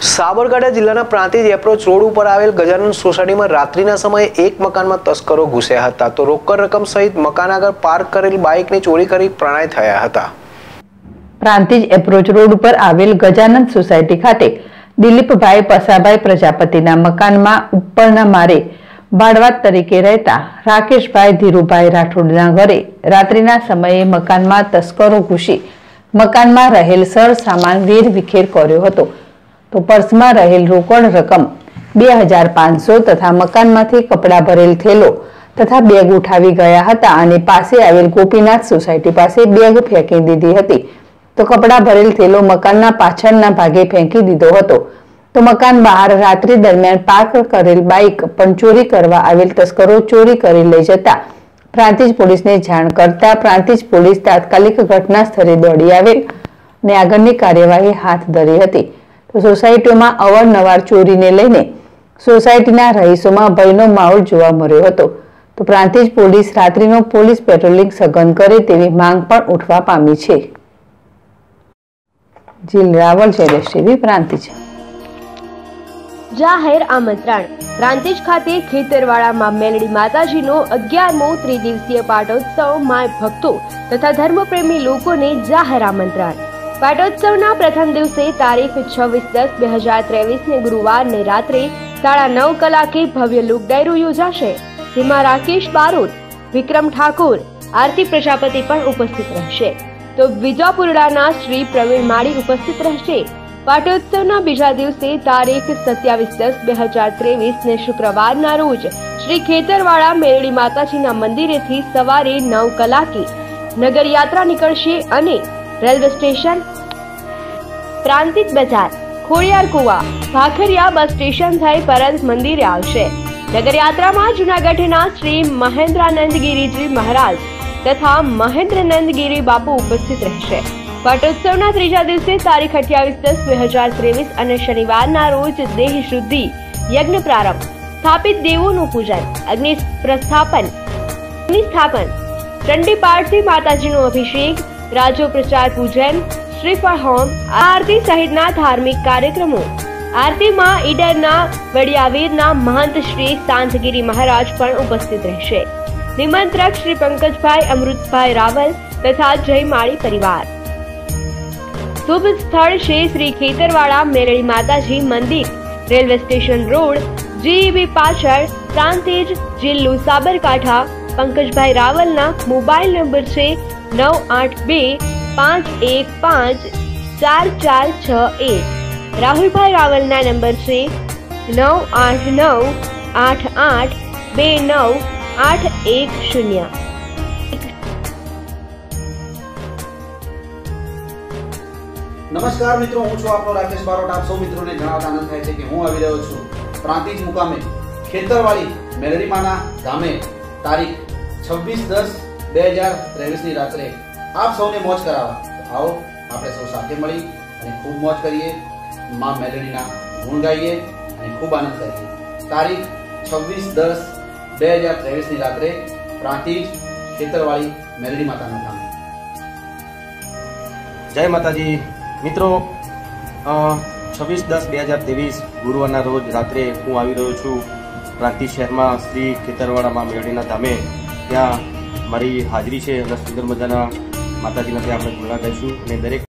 સાબરકાંઠા જિલ્લાના Prantij approach road ઉપર આવેલ ગજાનન સોસાયટીમાં રાત્રિના સમયે એક મકાનમાં તસ્કરો ઘૂસ્યા હતા. તો રોકડ રકમ સહિત મકાન આગળ પાર્ક કરેલ બાઇકને ચોરી કરી પ્રણય થયા હતા. પ્રાંતિજ એપ્રોચ રોડ ઉપર આવેલ ગજાનન સોસાયટી ખાતે દિલીપભાઈ પસાભાઈ પ્રજાપતિના મકાનમાં ઉપરના મારે ભાડવાત તરીકે રહેતા રાકેશભાઈ ધીરુભાઈ રાઠોડના ઘરે રાત્રિના સમયે મકાનમાં તસ્કરો ઘૂસી મકાનમાં રહેલ સર સામાન વેર વિખેર કર્યો હતો. તો પર્સમાં રહેલ રોકડ રકમ બે હજાર પાંચસો તથા મકાનમાંથી કપડાં ભરેલ થેલો તથા બેગ ઉઠાવી ગયા હતા અને પાસે આવેલ ગોપીનાથ સોસાયટી પાસે બેગ ફેંકી દીધી હતી. તો કપડાં ભરેલ થેલો મકાનના પાછળના ભાગે ફેંકી દીધો હતો. તો મકાન બહાર રાત્રિ દરમિયાન પાર્ક કરેલ બાઇક પણ ચોરી કરવા આવેલ તસ્કરો ચોરી કરી લઈ જતા. પ્રાંતિજ પોલીસને જાણ કરતા પ્રાંતિજ પોલીસ તાત્કાલિક ઘટના સ્થળે દોડી આવેલ અને આગળની કાર્યવાહી હાથ ધરી હતી. તો સોસાયટીઓમાં અવારનવાર ચોરીને લઈને સોસાયટીના રહીશોમાં ભયનો માહોલ જોવા મળ્યો હતો. તો પ્રાંતિજ પોલીસ રાત્રિનો પોલીસ પેટ્રોલિંગ સઘન કરે તેવી માંગ પણ ઉઠવા પામી છે. જીલ રાવલ જયદેશ પ્રાંતિજ. જાહેર આમંત્રણ. પ્રાંતિજ ખાતે ખેતરવાડામાં મેલડી માતાજીનો અગિયારમો ત્રિદિવસીય પાટોત્સવ માય ભક્તો તથા ધર્મપ્રેમી લોકોને જાહેર આમંત્રણ. પાટોત્સવના પ્રથમ દિવસે તારીખ છવ્વીસ દસ બે હજાર ત્રેવીસ ને ગુરુવારને રાત્રે સાડા નવ કલાકે ભવ્ય લુક ડાયરો યોજાશે. જેમાં રાકેશ બારોટ, વિક્રમ ઠાકોર, આરતી પ્રજાપતિ પણ ઉપસ્થિત રહેશે. તો વિજાપુરડાના શ્રી પ્રવીણ માળી ઉપસ્થિત રહેશે. પાટોત્સવના બીજા દિવસે તારીખ સત્યાવીસ દસ બે હજાર ત્રેવીસ ને શુક્રવારના રોજ શ્રી ખેતરવાળા મેરડી માતાજીના મંદિરેથી સવારે નવ કલાકે નગર યાત્રા નીકળશે અને રેલવે સ્ટેશન પ્રાંતિજ બજાર, ખોડિયાર કુવા, ભાખરિયા બસ સ્ટેશન થઈ પરત મંદિરે આવશે. નગરયાત્રામાં જૂનાગઢના શ્રી મહેન્દ્રાનંદગીરીજી મહારાજ તથા મહેન્દ્રનંદગીરી બાપુ ઉપસ્થિત રહેશે. પટોત્સવના ત્રીજા દિવસે તારીખ અઠ્યાવીસ દસ બે હજાર ત્રેવીસ અને શનિવારના રોજ દેહ શુદ્ધિ, યજ્ઞ પ્રારંભ, સ્થાપિત દેવોનું પૂજન, અગ્નિ પ્રસ્થાપન અગ્નિ સ્થાપન ચંડી પાઠથી માતાજીનો અભિષેક રાજો પ્રચાર પૂજન, શ્રીફળ હોમ, આરતી સહિતના ધાર્મિક કાર્યક્રમો. આરતીમાં ઈડરના વડિયાવીરના મહંત શ્રી સાંતગીરી મહારાજ પણ ઉપસ્થિત રહેશે. નિમંત્રક શ્રી પંકજભાઈ અમૃતભાઈ રાવલ તથા જયમાળી પરિવાર. શુભ સ્થળ છે શ્રી ખેતરવાડા મેરળી માતાજી મંદિર, રેલવે સ્ટેશન રોડ, જીઈબી પાછળ પ્રાંતિજ જિલ્લો સાબરકાંઠા, પંકજભાઈ રાવલના મોબાઈલ નંબર છે નવ આઠ બે પાંચ એક પાંચ ચાર ચાર છ એક રાહુલભાઈ રાવલના નંબર છે નવ આઠ નવ આઠ આઠ બે નવ આઠ એક શૂન્ય નમસ્કાર મિત્રો, હું છું આપનો રાકેશ બારોટ. આપ સૌ મિત્રોને જણાવતા આનંદ થાય છે કે હું આવી રહ્યો છું. પ્રાંતિજ મુકામે ખેતરવાડી મેલડીમાના ગામે. તારીખ છવ્વીસ દસ બે હજાર ત્રેવીસની રાત્રે આપ સૌને મોજ કરાવવા. આવો, આપણે સૌ સાથે મળી અને ખૂબ મોજ કરીએ. મા મેલડીના ગુણ ગાઈએ અને ખૂબ આનંદ કરીએ. તારીખ છવ્વીસ દસ બે હજાર ત્રેવીસની રાત્રે પ્રાંતિજ ખેતરવાળી મેલડી માતાના ધામ. જય માતાજી. મિત્રો છવ્વીસ દસ બે હજાર ત્રેવીસ ગુરુવારના રોજ રાત્રે હું આવી રહ્યો છું પ્રાંતિજ શહેરમાં શ્રી ખેતરવાડામાં મેળીના ધામે. ત્યાં મારી હાજરી છે અને સુંદર મજાના માતાજીના ત્યાં આપણે ગુણગાન કરીશું અને દરેક